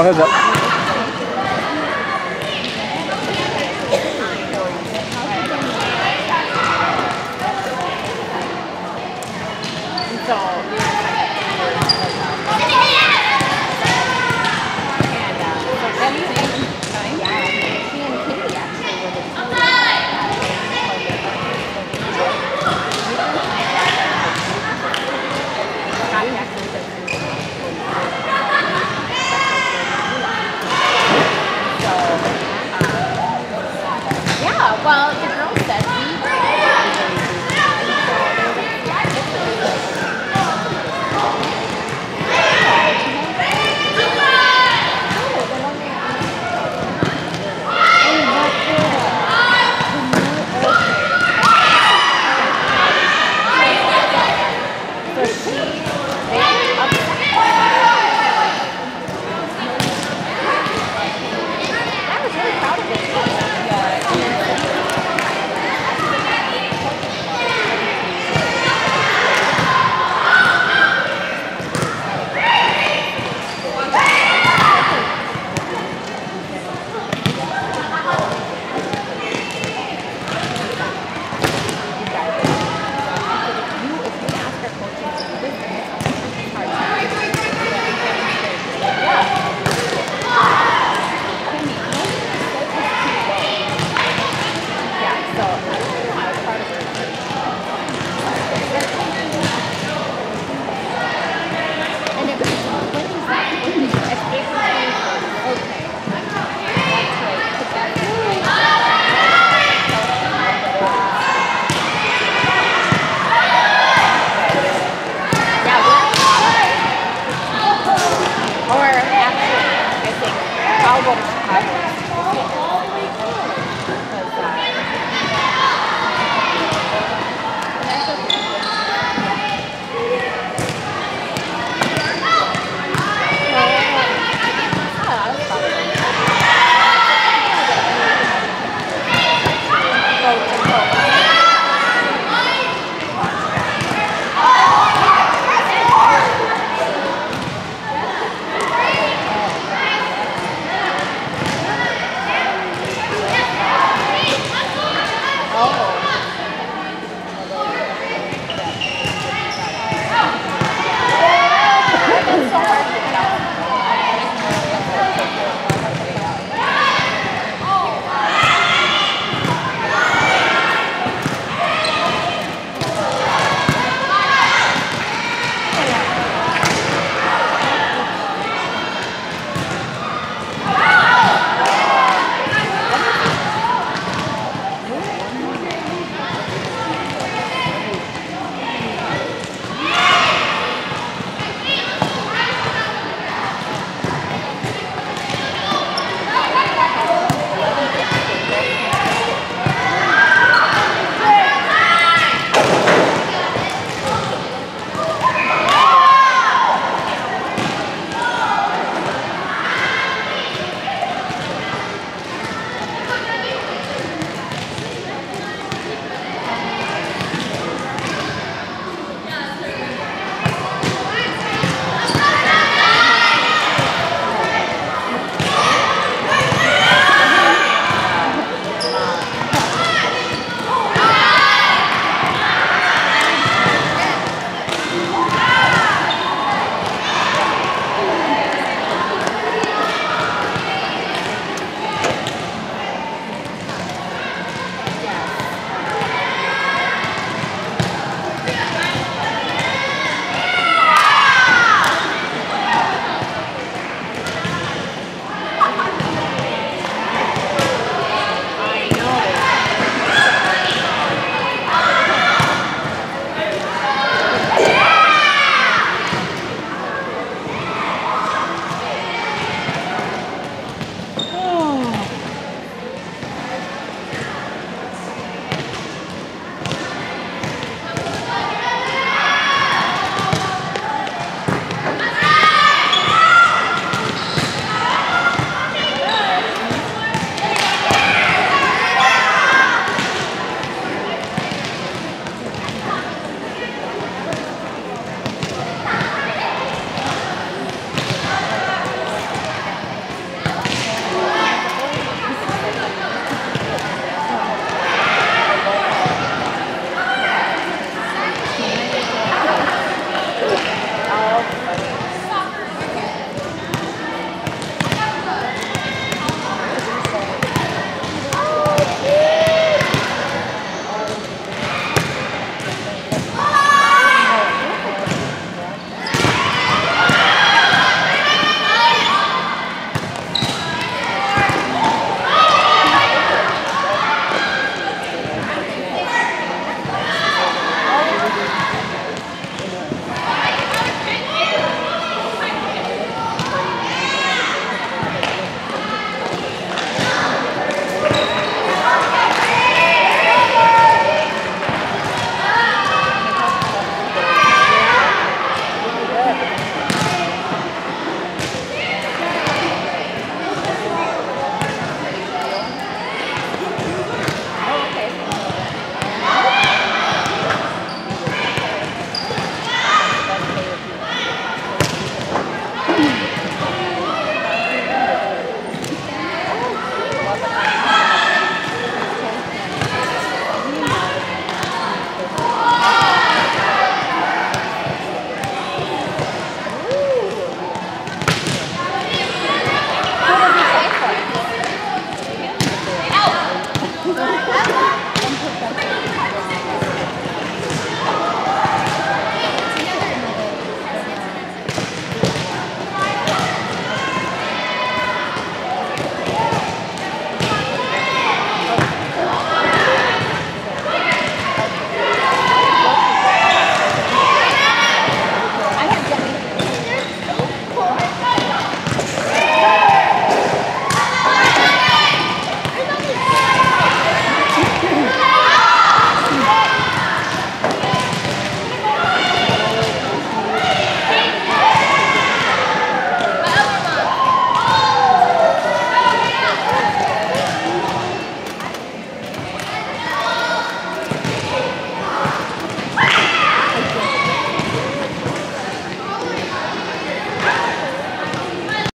Oh, heads up. I'll go to